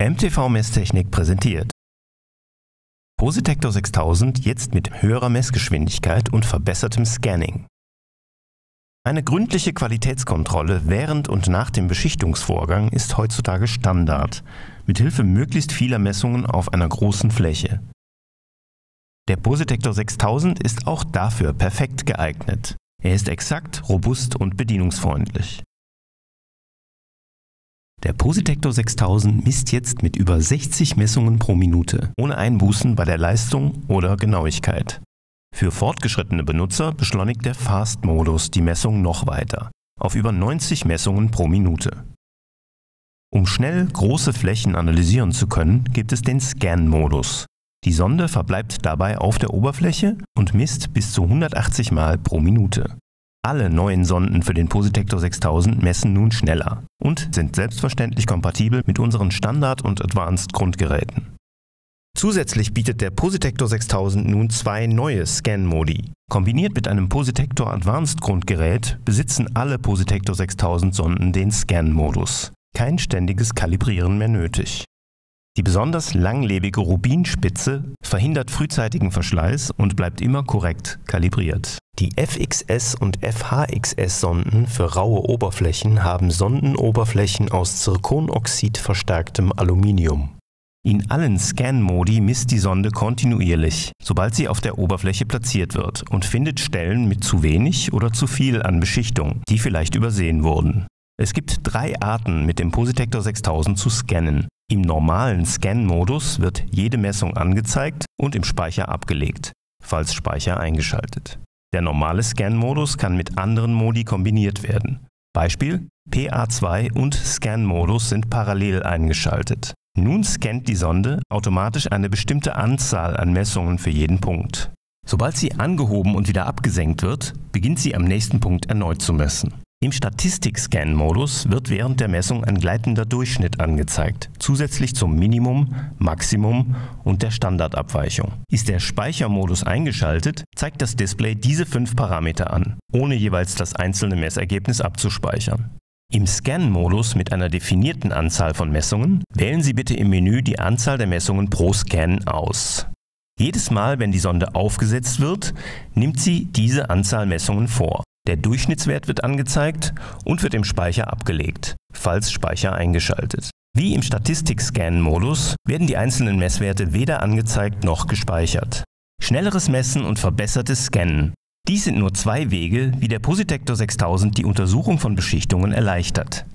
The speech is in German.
MTV Messtechnik präsentiert. Positector 6000 jetzt mit höherer Messgeschwindigkeit und verbessertem Scanning. Eine gründliche Qualitätskontrolle während und nach dem Beschichtungsvorgang ist heutzutage Standard, mithilfe möglichst vieler Messungen auf einer großen Fläche. Der Positector 6000 ist auch dafür perfekt geeignet. Er ist exakt, robust und bedienungsfreundlich. Der Positector 6000 misst jetzt mit über 60 Messungen pro Minute, ohne Einbußen bei der Leistung oder Genauigkeit. Für fortgeschrittene Benutzer beschleunigt der Fast-Modus die Messung noch weiter, auf über 90 Messungen pro Minute. Um schnell große Flächen analysieren zu können, gibt es den Scan-Modus. Die Sonde verbleibt dabei auf der Oberfläche und misst bis zu 180 Mal pro Minute. Alle neuen Sonden für den Positector 6000 messen nun schneller und sind selbstverständlich kompatibel mit unseren Standard- und Advanced-Grundgeräten. Zusätzlich bietet der Positector 6000 nun zwei neue Scan-Modi. Kombiniert mit einem Positector Advanced Grundgerät besitzen alle Positector 6000 Sonden den Scan-Modus. Kein ständiges Kalibrieren mehr nötig. Die besonders langlebige Rubinspitze verhindert frühzeitigen Verschleiß und bleibt immer korrekt kalibriert. Die FXS- und FHXS-Sonden für raue Oberflächen haben Sondenoberflächen aus Zirkonoxid verstärktem Aluminium. In allen Scan-Modi misst die Sonde kontinuierlich, sobald sie auf der Oberfläche platziert wird und findet Stellen mit zu wenig oder zu viel an Beschichtung, die vielleicht übersehen wurden. Es gibt drei Arten, mit dem Positector 6000 zu scannen. Im normalen Scan-Modus wird jede Messung angezeigt und im Speicher abgelegt, falls Speicher eingeschaltet. Der normale Scan-Modus kann mit anderen Modi kombiniert werden. Beispiel: PA2 und Scan-Modus sind parallel eingeschaltet. Nun scannt die Sonde automatisch eine bestimmte Anzahl an Messungen für jeden Punkt. Sobald sie angehoben und wieder abgesenkt wird, beginnt sie am nächsten Punkt erneut zu messen. Im Statistik-Scan-Modus wird während der Messung ein gleitender Durchschnitt angezeigt, zusätzlich zum Minimum, Maximum und der Standardabweichung. Ist der Speichermodus eingeschaltet, zeigt das Display diese fünf Parameter an, ohne jeweils das einzelne Messergebnis abzuspeichern. Im Scan-Modus mit einer definierten Anzahl von Messungen wählen Sie bitte im Menü die Anzahl der Messungen pro Scan aus. Jedes Mal, wenn die Sonde aufgesetzt wird, nimmt sie diese Anzahl Messungen vor. Der Durchschnittswert wird angezeigt und wird im Speicher abgelegt, falls Speicher eingeschaltet. Wie im Statistik-Scan-Modus werden die einzelnen Messwerte weder angezeigt noch gespeichert. Schnelleres Messen und verbessertes Scannen. Dies sind nur zwei Wege, wie der Positector 6000 die Untersuchung von Beschichtungen erleichtert.